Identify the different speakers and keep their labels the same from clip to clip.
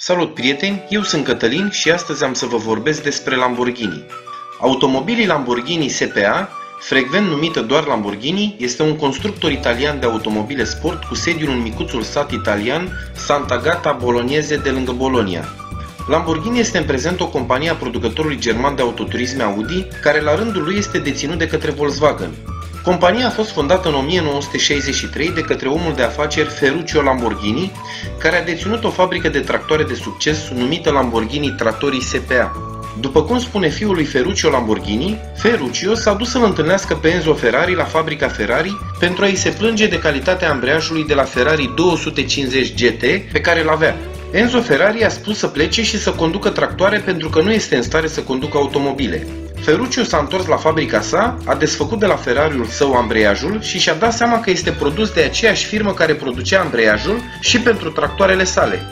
Speaker 1: Salut prieteni, eu sunt Cătălin și astăzi am să vă vorbesc despre Lamborghini. Automobilii Lamborghini SPA, frecvent numită doar Lamborghini, este un constructor italian de automobile sport cu sediul în micuțul sat italian Sant'Agata Bolognese de lângă Bologna. Lamborghini este în prezent o companie a producătorului german de autoturisme Audi, care la rândul lui este deținut de către Volkswagen. Compania a fost fondată în 1963 de către omul de afaceri Ferruccio Lamborghini, care a deținut o fabrică de tractoare de succes numită Lamborghini Trattorii SPA. După cum spune fiul lui Ferruccio Lamborghini, Ferruccio s-a dus să-l întâlnească pe Enzo Ferrari la fabrica Ferrari pentru a-i se plânge de calitatea ambreiajului de la Ferrari 250 GT pe care îl avea. Enzo Ferrari a spus să plece și să conducă tractoare pentru că nu este în stare să conducă automobile. Ferruccio s-a întors la fabrica sa, a desfăcut de la Ferrariul său ambreiajul și și-a dat seama că este produs de aceeași firmă care producea ambreiajul și pentru tractoarele sale.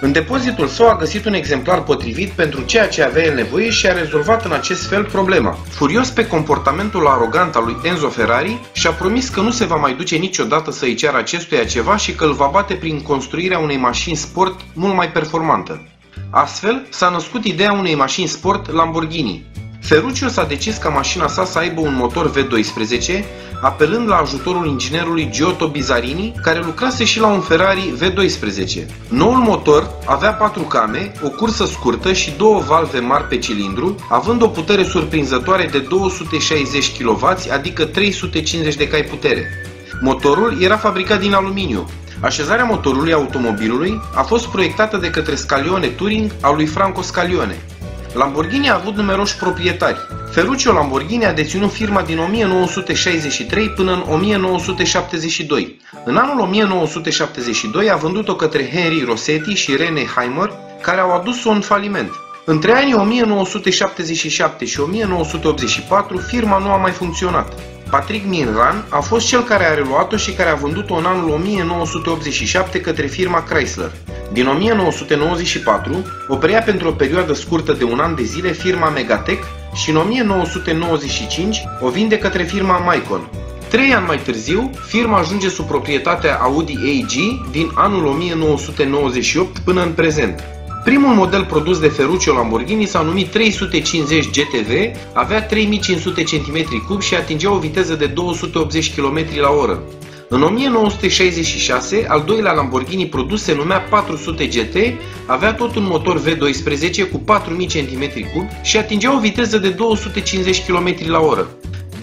Speaker 1: În depozitul său a găsit un exemplar potrivit pentru ceea ce avea el nevoie și a rezolvat în acest fel problema. Furios pe comportamentul arogant al lui Enzo Ferrari, și-a promis că nu se va mai duce niciodată să-i ceară acestuia ceva și că îl va bate prin construirea unei mașini sport mult mai performantă. Astfel, s-a născut ideea unei mașini sport Lamborghini, Ferruccio s-a decis ca mașina sa să aibă un motor V12, apelând la ajutorul inginerului Giotto Bizzarini, care lucrase și la un Ferrari V12. Noul motor avea patru came, o cursă scurtă și două valve mari pe cilindru, având o putere surprinzătoare de 260 kW, adică 350 de cai putere. Motorul era fabricat din aluminiu. Așezarea motorului automobilului a fost proiectată de către Scalione Touring al lui Franco Scalione. Lamborghini a avut numeroși proprietari. Ferruccio Lamborghini a deținut firma din 1963 până în 1972. În anul 1972 a vândut-o către Henry Rossetti și Rene Heimer, care au adus-o în faliment. Între anii 1977 și 1984, firma nu a mai funcționat. Patrick Minran a fost cel care a reluat-o și care a vândut-o în anul 1987 către firma Chrysler. Din 1994 o preia pentru o perioadă scurtă de un an de zile firma Megatech și în 1995 o vinde către firma Maicon. Trei ani mai târziu, firma ajunge sub proprietatea Audi AG din anul 1998 până în prezent. Primul model produs de Ferruccio Lamborghini s-a numit 350 GTV, avea 3500 cm3 și atingea o viteză de 280 km la oră. În 1966, al doilea Lamborghini produs se numea 400 GT, avea tot un motor V12 cu 4000 cm3 și atingea o viteză de 250 km la oră.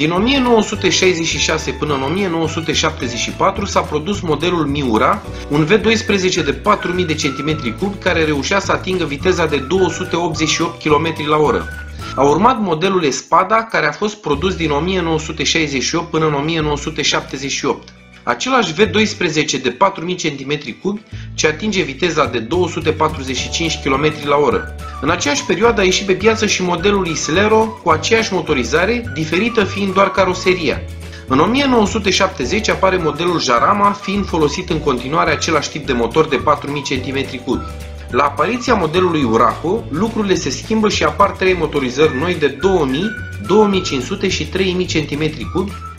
Speaker 1: Din 1966 până în 1974 s-a produs modelul Miura, un V12 de 4000 de cm3 care reușea să atingă viteza de 288 km la oră. A urmat modelul Espada, care a fost produs din 1968 până în 1978. Același V12 de 4000 cm3 ce atinge viteza de 245 km la oră. În aceeași perioadă a ieșit pe piață și modelul Islero cu aceeași motorizare, diferită fiind doar caroseria. În 1970 apare modelul Jarama, fiind folosit în continuare același tip de motor de 4000 cm3. La apariția modelului Uraco, lucrurile se schimbă și apar trei motorizări noi de 2000, 2500 și 3000 cm3,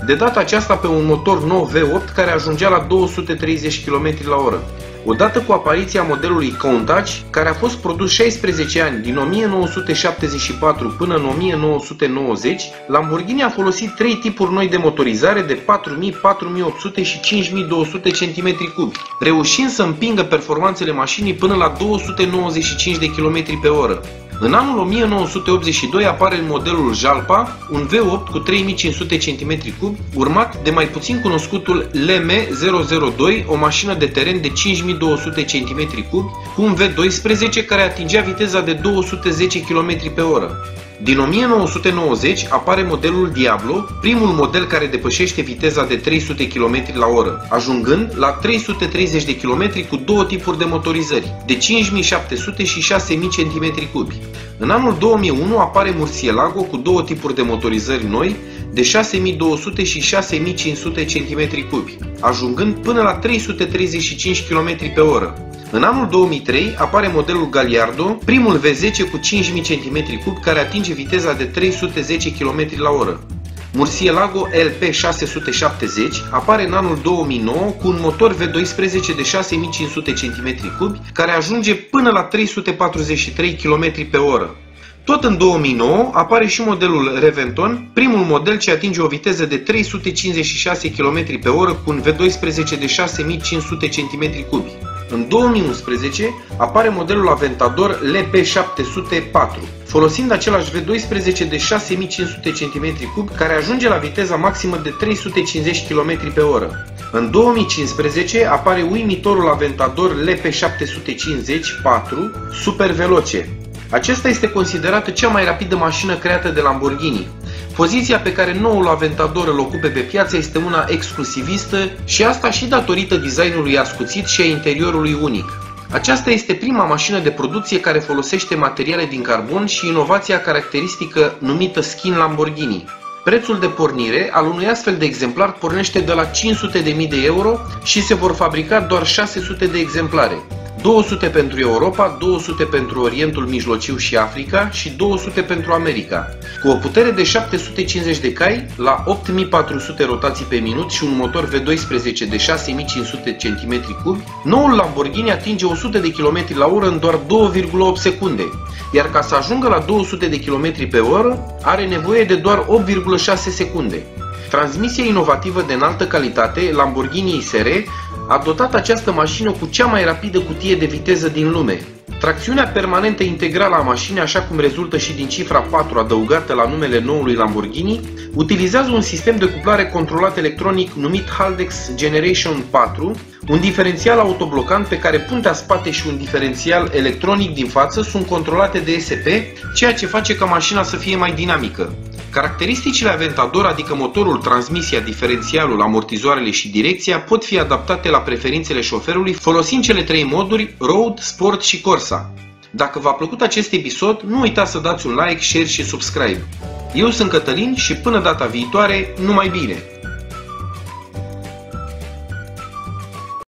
Speaker 1: de data aceasta pe un motor nou V8 care ajungea la 230 km la oră. Odată cu apariția modelului Countach, care a fost produs 16 ani din 1974 până în 1990, Lamborghini a folosit trei tipuri noi de motorizare de 4000, 4800 și 5200 cm3, reușind să împingă performanțele mașinii până la 295 de km pe oră. În anul 1982 apare modelul Jalpa, un V8 cu 3500 cm3, urmat de mai puțin cunoscutul LM002, o mașină de teren de 5200 cm3, cu un V12 care atingea viteza de 210 km pe oră. Din 1990 apare modelul Diablo, primul model care depășește viteza de 300 km la oră, ajungând la 330 de km cu două tipuri de motorizări, de 5700 și 6000 cm3. În anul 2001 apare Murcielago cu două tipuri de motorizări noi, de 6200 și 6500 cm3, ajungând până la 335 km pe oră. În anul 2003 apare modelul Galliardo, primul V10 cu 5000 cm3 care atinge viteza de 310 km la oră. Murcielago LP670 apare în anul 2009 cu un motor V12 de 6500 cm3, care ajunge până la 343 km pe oră. Tot în 2009 apare și modelul Reventon, primul model ce atinge o viteză de 356 km pe oră cu un V12 de 6500 cm3. În 2011 apare modelul Aventador LP704, folosind același V12 de 6500 cm3 care ajunge la viteza maximă de 350 km pe oră. În 2015 apare uimitorul Aventador LP750-4 Super Veloce. Acesta este considerată cea mai rapidă mașină creată de Lamborghini. Poziția pe care noul Aventador îl ocupe pe piață este una exclusivistă și asta și datorită designului ascuțit și a interiorului unic. Aceasta este prima mașină de producție care folosește materiale din carbon și inovația caracteristică numită Skin Lamborghini. Prețul de pornire al unui astfel de exemplar pornește de la 500.000 de euro și se vor fabrica doar 600 de exemplare. 200 pentru Europa, 200 pentru Orientul Mijlociu și Africa și 200 pentru America. Cu o putere de 750 de cai la 8400 rotații pe minut și un motor V12 de 6500 cm3, noul Lamborghini atinge 100 de km la oră în doar 2,8 secunde, iar ca să ajungă la 200 de km pe oră, are nevoie de doar 8,6 secunde. Transmisia inovativă de înaltă calitate, Lamborghini ISR, a dotat această mașină cu cea mai rapidă cutie de viteză din lume. Tracțiunea permanentă integrală a mașinii, așa cum rezultă și din cifra 4 adăugată la numele noului Lamborghini, utilizează un sistem de cuplare controlat electronic numit Haldex Generation 4, un diferențial autoblocant pe care puntea spate și un diferențial electronic din față sunt controlate de SP, ceea ce face ca mașina să fie mai dinamică. Caracteristicile Aventador, adică motorul, transmisia, diferențialul, amortizoarele și direcția, pot fi adaptate la preferințele șoferului folosind cele trei moduri Road, Sport și Corsa. Dacă v-a plăcut acest episod, nu uitați să dați un like, share și subscribe. Eu sunt Cătălin și până data viitoare, numai bine!